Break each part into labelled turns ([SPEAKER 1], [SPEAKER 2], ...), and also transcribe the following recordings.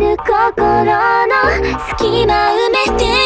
[SPEAKER 1] る心の隙間埋めて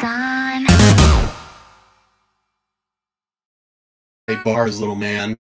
[SPEAKER 2] sun.
[SPEAKER 3] Hey, bars, little man.